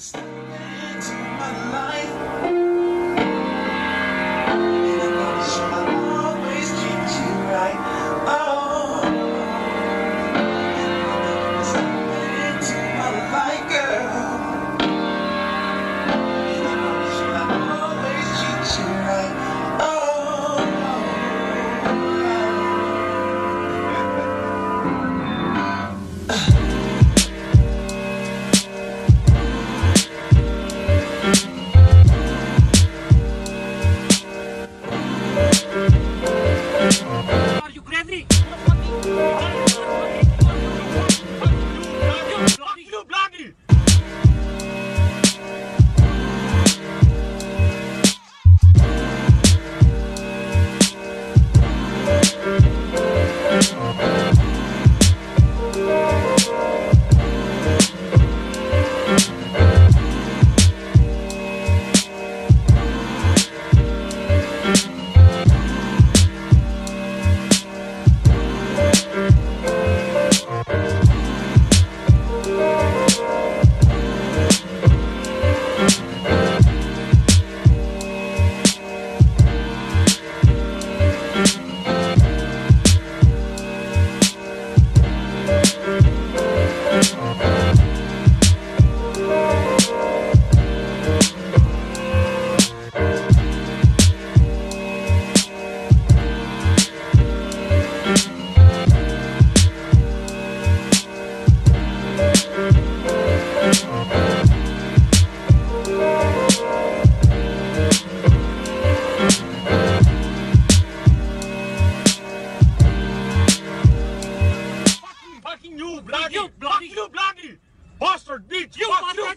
Stay into my life. you, bloody, you, bloody, fuck you, bloody, bastard, bitch, you, fuck you,